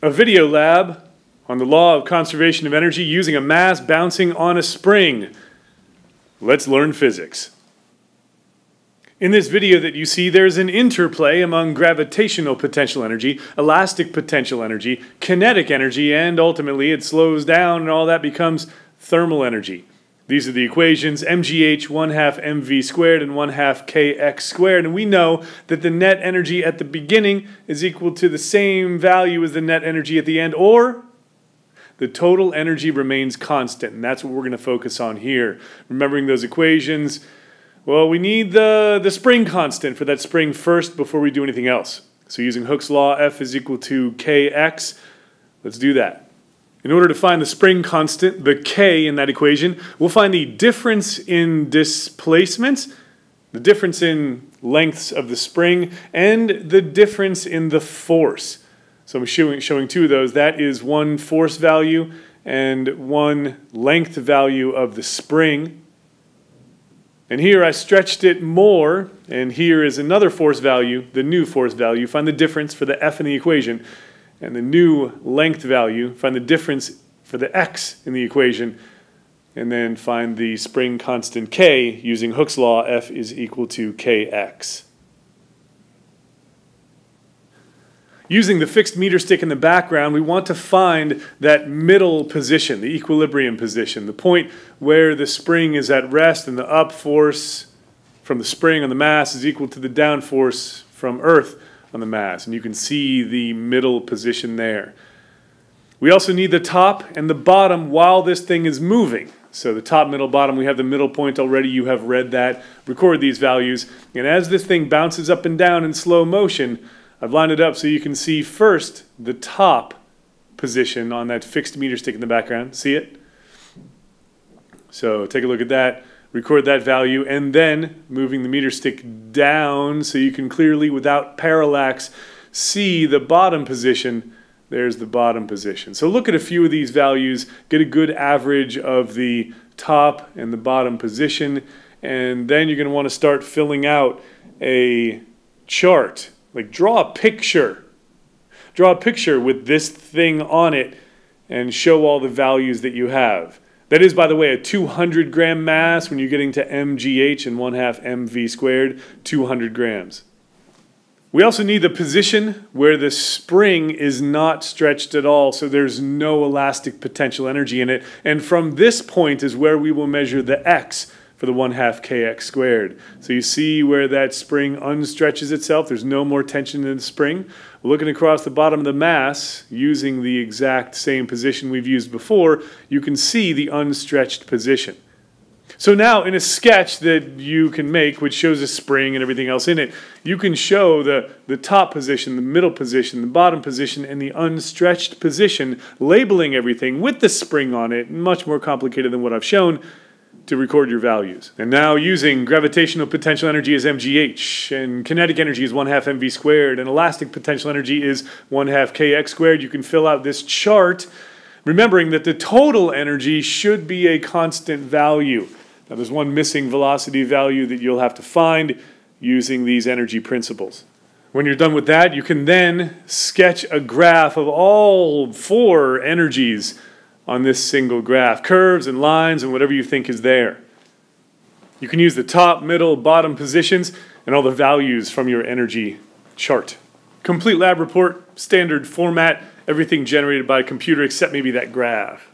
a video lab on the law of conservation of energy using a mass bouncing on a spring. Let's learn physics. In this video that you see, there's an interplay among gravitational potential energy, elastic potential energy, kinetic energy, and ultimately it slows down and all that becomes thermal energy. These are the equations, mgh 1 half mv squared and 1 half kx squared. And we know that the net energy at the beginning is equal to the same value as the net energy at the end, or the total energy remains constant. And that's what we're going to focus on here. Remembering those equations, well, we need the, the spring constant for that spring first before we do anything else. So using Hooke's law, F is equal to kx. Let's do that. In order to find the spring constant, the k in that equation, we'll find the difference in displacement, the difference in lengths of the spring, and the difference in the force. So I'm showing, showing two of those. That is one force value and one length value of the spring. And here I stretched it more, and here is another force value, the new force value. Find the difference for the f in the equation and the new length value, find the difference for the x in the equation, and then find the spring constant k using Hooke's law, F is equal to kx. Using the fixed meter stick in the background, we want to find that middle position, the equilibrium position, the point where the spring is at rest and the up force from the spring on the mass is equal to the down force from Earth on the mass, and you can see the middle position there. We also need the top and the bottom while this thing is moving. So the top, middle, bottom, we have the middle point already. You have read that. Record these values. And as this thing bounces up and down in slow motion, I've lined it up so you can see first the top position on that fixed meter stick in the background. See it? So take a look at that record that value, and then moving the meter stick down so you can clearly, without parallax, see the bottom position. There's the bottom position. So look at a few of these values, get a good average of the top and the bottom position, and then you're going to want to start filling out a chart. Like draw a picture. Draw a picture with this thing on it and show all the values that you have. That is, by the way, a 200 gram mass when you're getting to mgh and 1 half mv squared, 200 grams. We also need the position where the spring is not stretched at all, so there's no elastic potential energy in it. And from this point is where we will measure the x for the 1 half kx squared. So you see where that spring unstretches itself. There's no more tension in the spring. Looking across the bottom of the mass, using the exact same position we've used before, you can see the unstretched position. So now in a sketch that you can make, which shows a spring and everything else in it, you can show the, the top position, the middle position, the bottom position, and the unstretched position, labeling everything with the spring on it, much more complicated than what I've shown, to record your values. And now using gravitational potential energy as mgh, and kinetic energy is 1 half mv squared, and elastic potential energy is 1 half kx squared, you can fill out this chart, remembering that the total energy should be a constant value. Now there's one missing velocity value that you'll have to find using these energy principles. When you're done with that, you can then sketch a graph of all four energies on this single graph. Curves and lines and whatever you think is there. You can use the top, middle, bottom positions and all the values from your energy chart. Complete lab report, standard format, everything generated by a computer except maybe that graph.